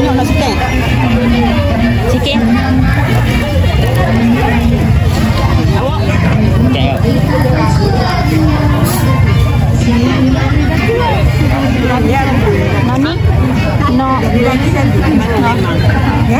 banyak nak sikit. Sikit. Awak. Nani? No. No.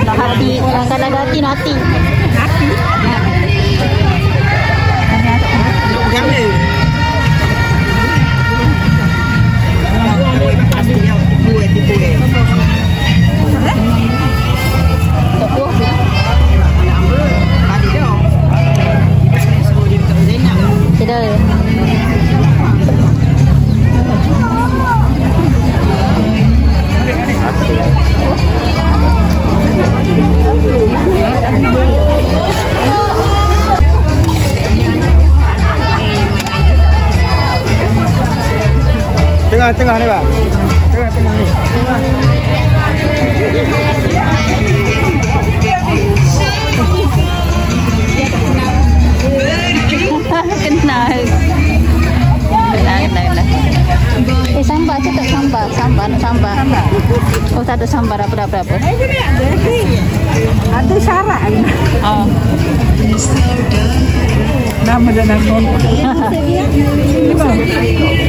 No hati. Kalau ada hati, no hati. Tengah-tengah ni, Pak. Tengah-tengah ni. Kenal. Kenal, kenal, kenal. Eh, sambar sambar. Sambar, nak sambar. Oh, tak ada sambar apa-apa. Ada syarat. Oh. Nama dan nama.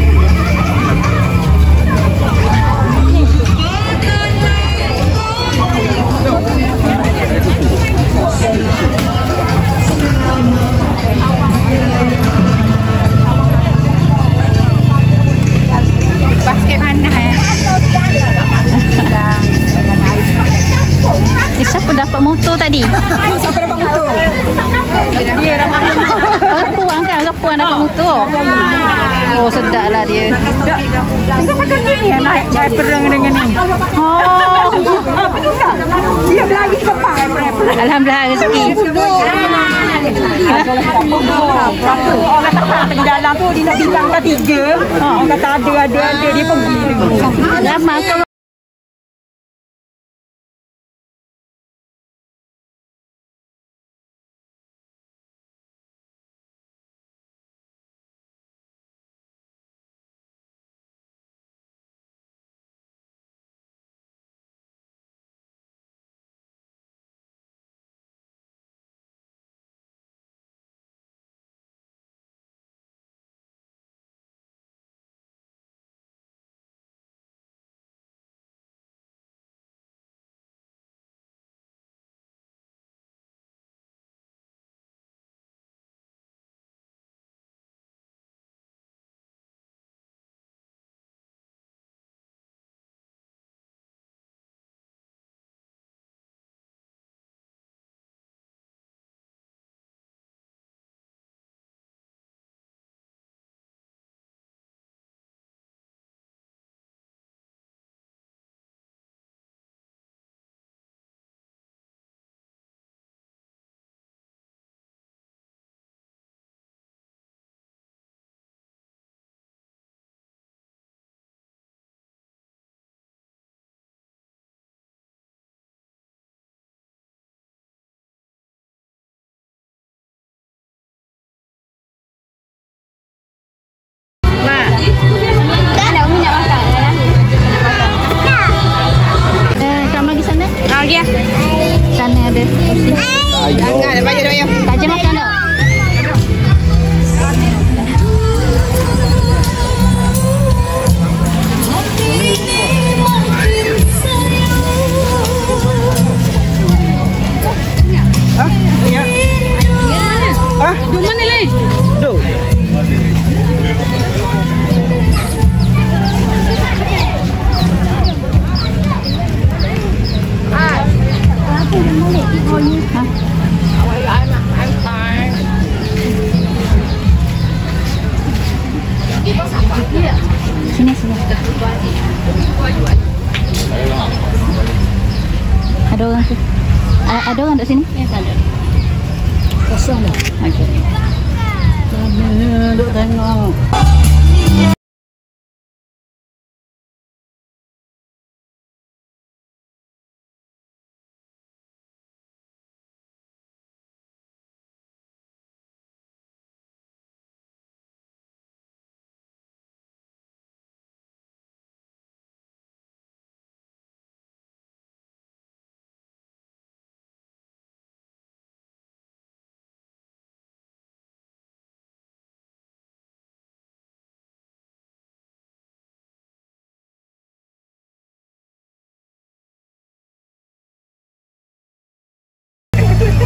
Eh, siapa dapat motor tadi? Siapa dapat motor? Oh, puan kan? Ke puan dapat motor? Oh, sedap lah dia. Kita pakai ni ya, naik naik perang dengan ni. Oh, Dia lagi perang. Alhamdulillah rezeki. Orang kata jalan tu dia nak kan tiga. Orang kata ada ada ada dia pergi. Lama Ada kursi. Jangan, bagi dia. Tak je makan tak? Ada orang tu. Ada, ada orang duduk sini? Ya, ada. Kosong dah. Okey. Duduk tengok.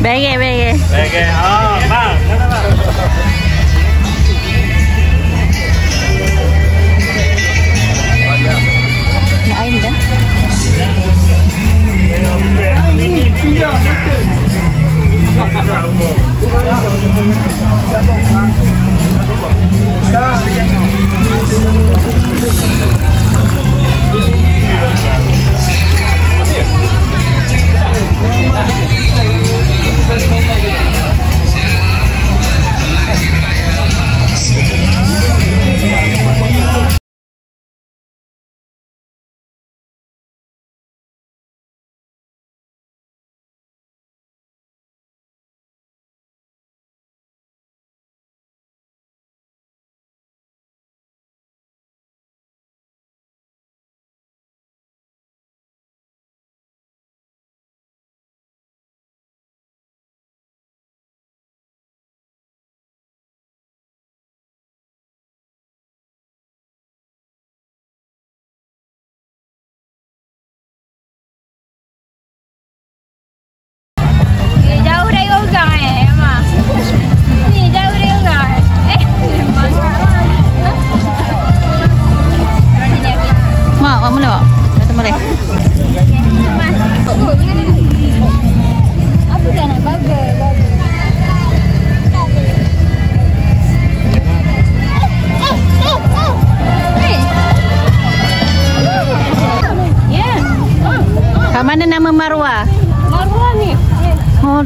Bege, bege. Bege, oh, va, va, va.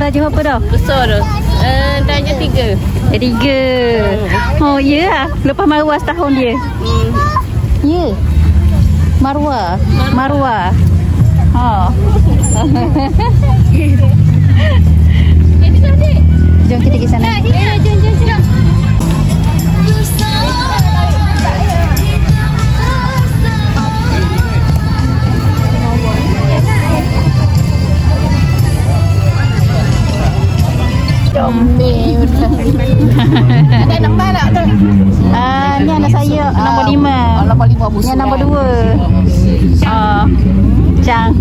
Dah jawab apa dah? Besar tu. Eh, tanya tiga. Eh, tiga. Oh, ya lah. Lepas Marwah setahun dia. Ya. Marwah. Marwah. Oh. Eh, tiga adik. Jom kita pergi sana. Eh, jom, jom, jom. Ah, ni anak saya nombor lima. Nombor lima Yang nombor dua. Ah, Cang.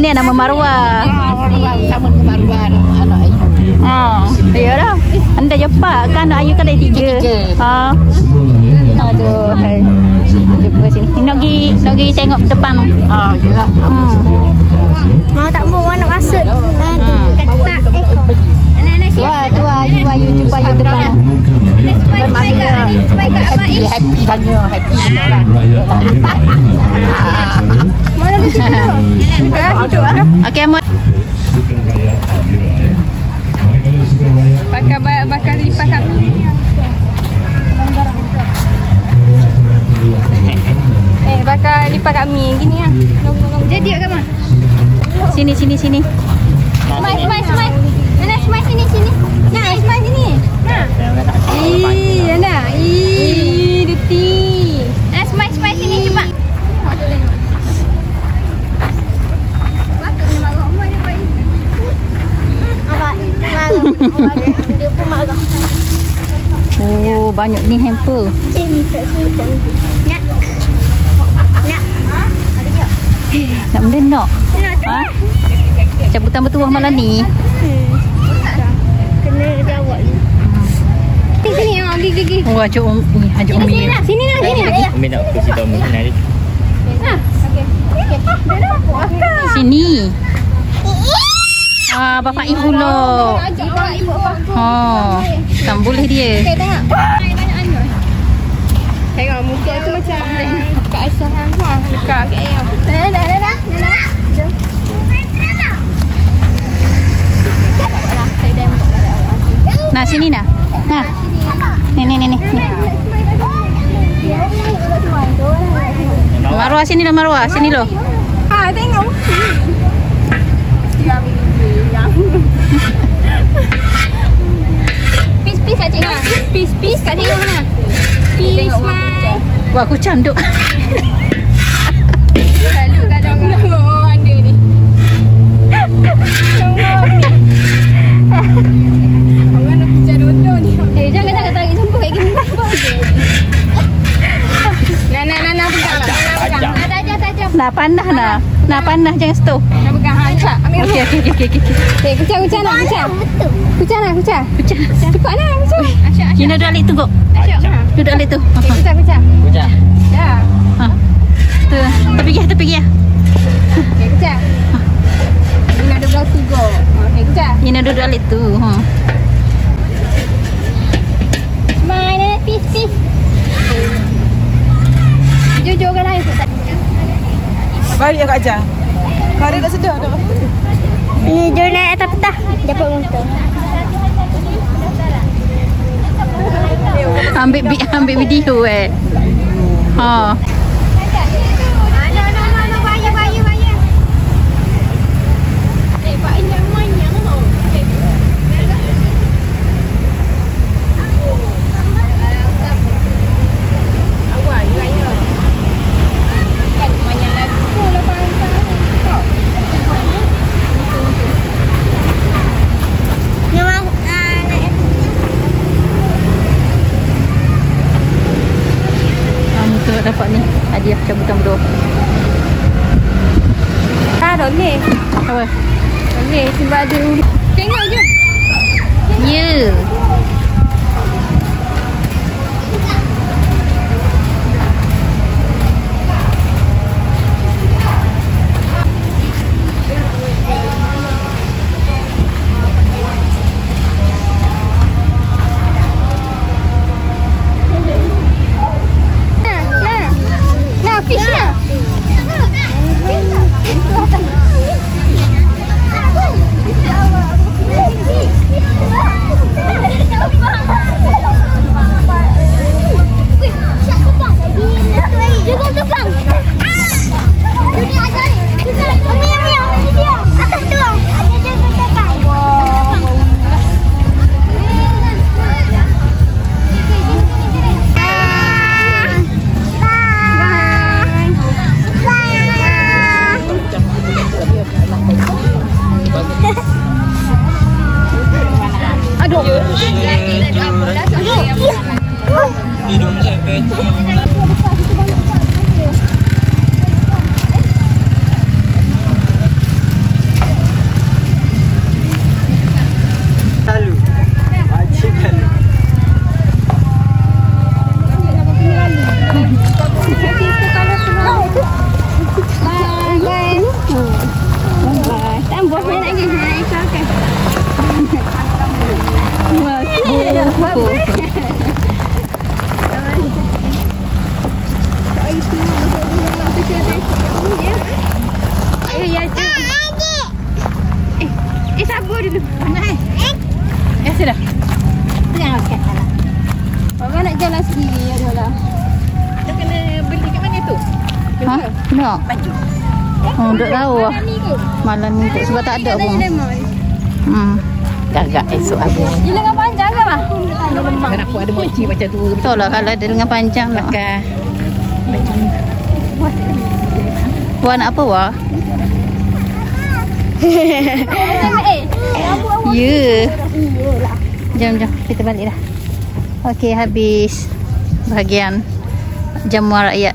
ni nama Marwah. sama Marwan anak ayu. Ah, ya dah. Anda cepat kan anak Ayu kan ada tiga. Tiga. Ha. Aduh. Jumpa sini. Ni nak pergi, nak pergi tengok depan. Ah, yalah. Hmm. Mau tak mau nak masuk. Kata eh. Anak-anak Tu ah, tu ah, Ayu, Ayu jumpa Ayu depan. Happy, tanya, happy. Mana di situ? Duduk ah. Okey, Amor. Bakar bakar lipat kami. Lipat kami gini ah. Jadi kat mana? Sini, sini, sini. Smile, smile, smile. Mana smile sini, sini. Nah, smile sini. Nah. Ih, Ana. Ih, Duti. Nah, smile, smile sini cepat. Oh, banyak ni hamper. Nak benda nak? Ha? Cabutan bertuah malam ni. Kena jawab ni. Sini, ah, gigi, gigi. Oh, ajuk um, ni, ajuk Sini, umi. sini lah, sini lah, sini lah. Umi nak kasih tahu mungkin hari. Nah, okey. Okey. Sini. Ah, bapak ibu lo. Ajak? Oh, tak boleh dia. Okay, tengok. Tengok muka tu macam Kak Aisyah kan. Ha, dekat kat ayam. Dah, dah, dah, dah. Dah, dah. Jom. Nah, sini nah. Nah. Ni ni ni ni. Marwah sini lah Marwah, sini lo. Ha, tengok. Peace, peace kat tengok. Peace, peace kat tengok mana? Wah, aku canduk. Selalu kat orang oh, ada ni. Orang nak bicara betul ni. Eh, jangan jangan tarik sampah kayak gini. Nah, nah, nah, nah, pegang. Nah, pegang. Nah, tajam, tajam. Nak panah nah. Nak panah jangan stop. Nak pegang. Ha, ambil Okey, okey, okey, okey. okey. Okay, kucah, kucah nak, kucah. Kucah nak, kucah. Kucah. Cepat nak, kucah. Ina duduk alik tu kok. Duduk alik tu. Okay, kucah, kucah. Kucah. Ya. Ha. Tu. Tepi dia, tepi dia. Okay, kucah. Ini nak ada belah tiga. Okay, kucah. Ina duduk alik tu. Ha. Peace, peace. Jujur kan lain. Balik ya Kak Jan. Kau ada tak sedar tak? Ni jom naik atas petah. Dapat motor. Ambil bi- ambil video eh. Ha. Kamu tu dapat ni. Hadiah cabutan berdua. Apa? Ni sebab ada ulu. Tengok je. Ya. Nah, fish nah. Nak? Oh, tak tahu lah. Malam ni kot. Sebab tak ada Tak pun. lemon. Hmm. Gagak esok ada. Dia lengan panjang ke mah? Kan aku ada mochi macam tu. Betul lah kalau ada lengan panjang nak. Pakai. Wah nak apa wah? Eh, Ya. Jom jom kita balik dah. Okey habis bahagian jamuan rakyat.